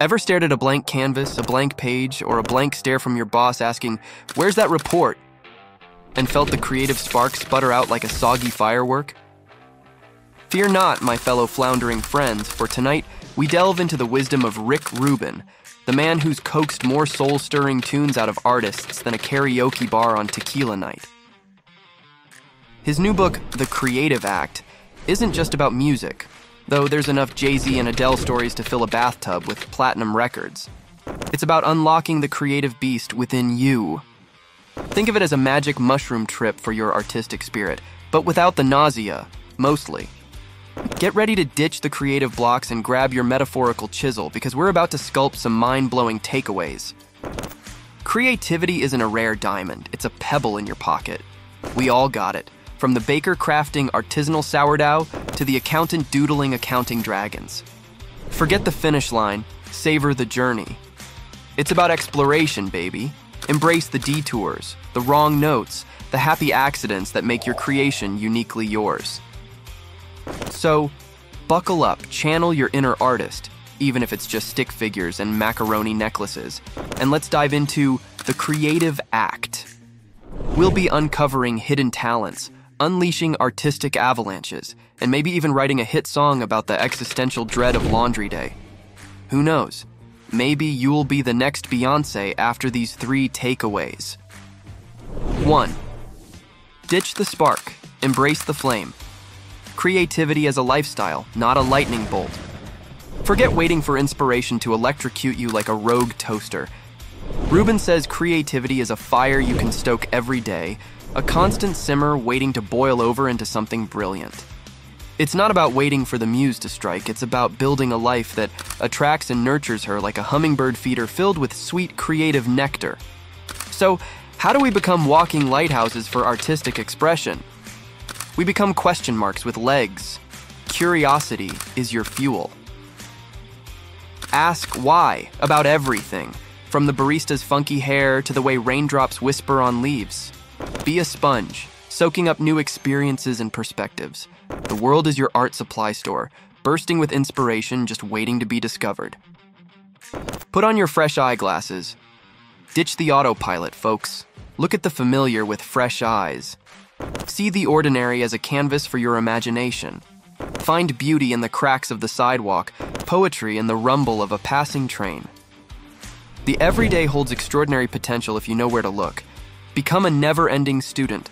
Ever stared at a blank canvas, a blank page, or a blank stare from your boss asking, Where's that report? and felt the creative spark sputter out like a soggy firework? Fear not, my fellow floundering friends, for tonight we delve into the wisdom of Rick Rubin, the man who's coaxed more soul stirring tunes out of artists than a karaoke bar on tequila night. His new book, The Creative Act, isn't just about music, though there's enough Jay Z and Adele stories to fill a bathtub with platinum records. It's about unlocking the creative beast within you. Think of it as a magic mushroom trip for your artistic spirit, but without the nausea, mostly. Get ready to ditch the creative blocks and grab your metaphorical chisel because we're about to sculpt some mind blowing takeaways. Creativity isn't a rare diamond, it's a pebble in your pocket. We all got it, from the baker crafting artisanal sourdough to the accountant doodling accounting dragons. Forget the finish line, savor the journey. It's about exploration, baby. Embrace the detours, the wrong notes, the happy accidents that make your creation uniquely yours. So, buckle up, channel your inner artist, even if it's just stick figures and macaroni necklaces, and let's dive into the creative act. We'll be uncovering hidden talents, unleashing artistic avalanches, and maybe even writing a hit song about the existential dread of laundry day. Who knows? Maybe you'll be the next Beyonce after these three takeaways. 1. Ditch the spark, embrace the flame. Creativity as a lifestyle, not a lightning bolt. Forget waiting for inspiration to electrocute you like a rogue toaster. Rubin says creativity is a fire you can stoke every day, a constant simmer waiting to boil over into something brilliant. It's not about waiting for the muse to strike, it's about building a life that attracts and nurtures her like a hummingbird feeder filled with sweet creative nectar. So, how do we become walking lighthouses for artistic expression? We become question marks with legs. Curiosity is your fuel. Ask why about everything, from the barista's funky hair to the way raindrops whisper on leaves. Be a sponge, soaking up new experiences and perspectives. The world is your art supply store, bursting with inspiration just waiting to be discovered. Put on your fresh eyeglasses. Ditch the autopilot, folks. Look at the familiar with fresh eyes. See the ordinary as a canvas for your imagination. Find beauty in the cracks of the sidewalk, poetry in the rumble of a passing train. The everyday holds extraordinary potential if you know where to look. Become a never ending student.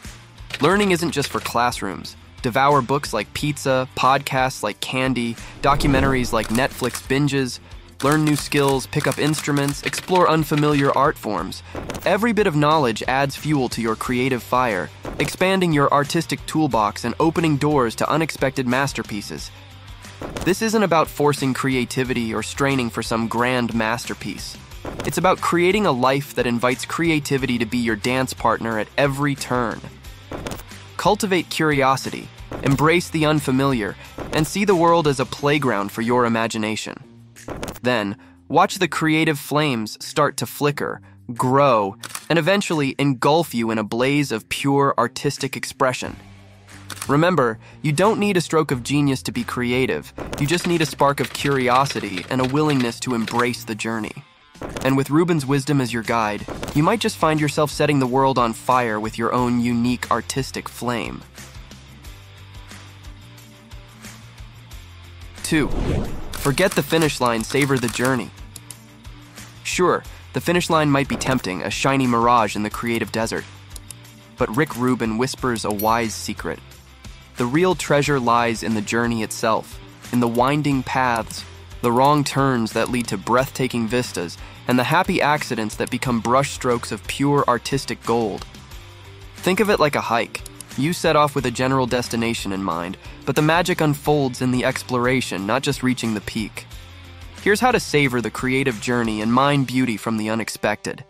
Learning isn't just for classrooms. Devour books like pizza, podcasts like candy, documentaries like Netflix binges, learn new skills, pick up instruments, explore unfamiliar art forms. Every bit of knowledge adds fuel to your creative fire, expanding your artistic toolbox and opening doors to unexpected masterpieces. This isn't about forcing creativity or straining for some grand masterpiece. It's about creating a life that invites creativity to be your dance partner at every turn. Cultivate curiosity, embrace the unfamiliar, and see the world as a playground for your imagination. Then, watch the creative flames start to flicker, grow, and eventually engulf you in a blaze of pure artistic expression. Remember, you don't need a stroke of genius to be creative, you just need a spark of curiosity and a willingness to embrace the journey. And with Rubin's wisdom as your guide, you might just find yourself setting the world on fire with your own unique artistic flame. 2. Forget the finish line, savor the journey. Sure, the finish line might be tempting, a shiny mirage in the creative desert. But Rick Rubin whispers a wise secret. The real treasure lies in the journey itself, in the winding paths, the wrong turns that lead to breathtaking vistas, and the happy accidents that become brushstrokes of pure artistic gold. Think of it like a hike. You set off with a general destination in mind, but the magic unfolds in the exploration, not just reaching the peak. Here's how to savor the creative journey and mine beauty from the unexpected.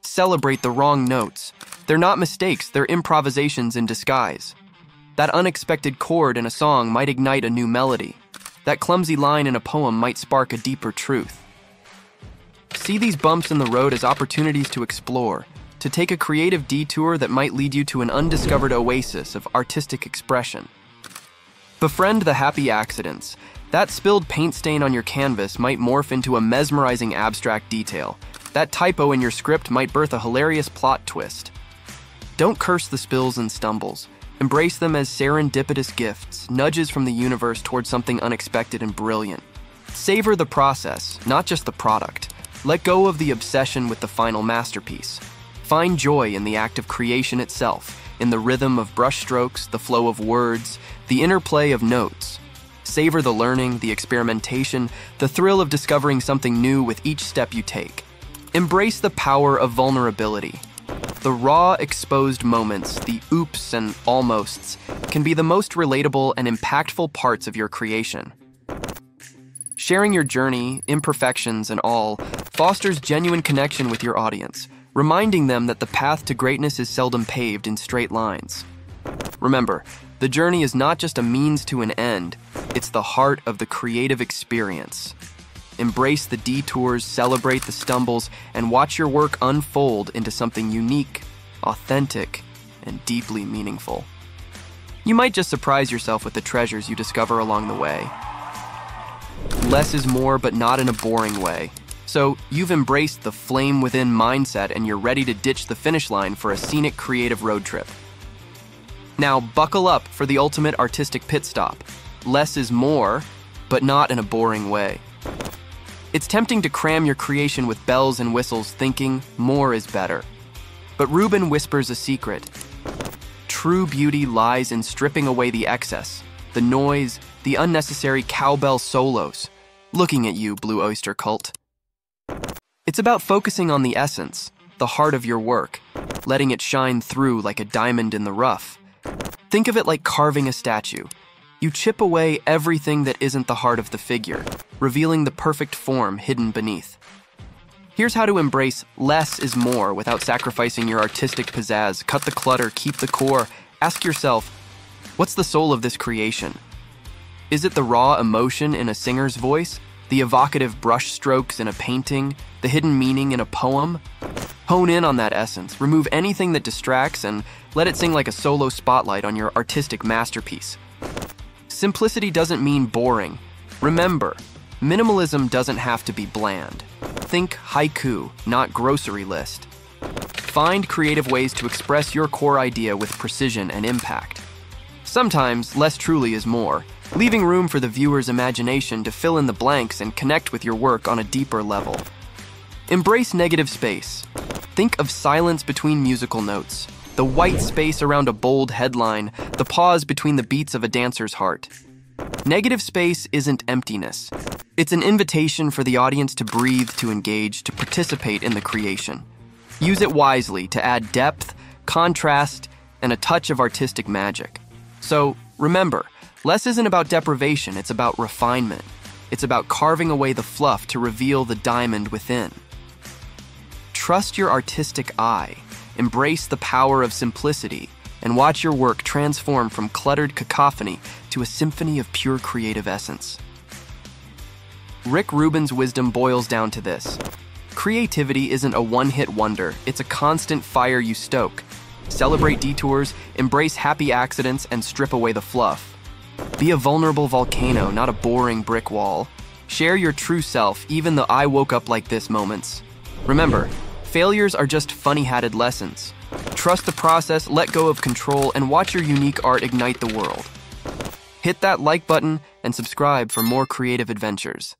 Celebrate the wrong notes. They're not mistakes, they're improvisations in disguise. That unexpected chord in a song might ignite a new melody. That clumsy line in a poem might spark a deeper truth. See these bumps in the road as opportunities to explore, to take a creative detour that might lead you to an undiscovered oasis of artistic expression. Befriend the happy accidents. That spilled paint stain on your canvas might morph into a mesmerizing abstract detail. That typo in your script might birth a hilarious plot twist. Don't curse the spills and stumbles. Embrace them as serendipitous gifts, nudges from the universe towards something unexpected and brilliant. Savor the process, not just the product. Let go of the obsession with the final masterpiece. Find joy in the act of creation itself, in the rhythm of brushstrokes, the flow of words, the interplay of notes. Savor the learning, the experimentation, the thrill of discovering something new with each step you take. Embrace the power of vulnerability. The raw, exposed moments, the oops and almosts, can be the most relatable and impactful parts of your creation. Sharing your journey, imperfections, and all fosters genuine connection with your audience, reminding them that the path to greatness is seldom paved in straight lines. Remember, the journey is not just a means to an end, it's the heart of the creative experience. Embrace the detours, celebrate the stumbles, and watch your work unfold into something unique, authentic, and deeply meaningful. You might just surprise yourself with the treasures you discover along the way. Less is more, but not in a boring way. So, you've embraced the flame within mindset and you're ready to ditch the finish line for a scenic creative road trip. Now, buckle up for the ultimate artistic pit stop. Less is more, but not in a boring way. It's tempting to cram your creation with bells and whistles, thinking more is better. But Rubin whispers a secret. True beauty lies in stripping away the excess, the noise, the unnecessary cowbell solos. Looking at you, Blue Oyster Cult. It's about focusing on the essence, the heart of your work, letting it shine through like a diamond in the rough. Think of it like carving a statue. You chip away everything that isn't the heart of the figure, revealing the perfect form hidden beneath. Here's how to embrace less is more without sacrificing your artistic pizzazz. Cut the clutter, keep the core. Ask yourself, what's the soul of this creation? Is it the raw emotion in a singer's voice? The evocative brush strokes in a painting? The hidden meaning in a poem? Hone in on that essence, remove anything that distracts, and let it sing like a solo spotlight on your artistic masterpiece. Simplicity doesn't mean boring. Remember, minimalism doesn't have to be bland. Think haiku, not grocery list. Find creative ways to express your core idea with precision and impact. Sometimes, less truly is more, leaving room for the viewer's imagination to fill in the blanks and connect with your work on a deeper level. Embrace negative space. Think of silence between musical notes, the white space around a bold headline, the pause between the beats of a dancer's heart. Negative space isn't emptiness. It's an invitation for the audience to breathe, to engage, to participate in the creation. Use it wisely to add depth, contrast, and a touch of artistic magic. So, remember, less isn't about deprivation, it's about refinement. It's about carving away the fluff to reveal the diamond within. Trust your artistic eye Embrace the power of simplicity and watch your work transform from cluttered cacophony to a symphony of pure creative essence. Rick Rubin's wisdom boils down to this creativity isn't a one hit wonder, it's a constant fire you stoke. Celebrate detours, embrace happy accidents, and strip away the fluff. Be a vulnerable volcano, not a boring brick wall. Share your true self, even the I woke up like this moments. Remember, Failures are just funny hatted lessons. Trust the process, let go of control, and watch your unique art ignite the world. Hit that like button and subscribe for more creative adventures.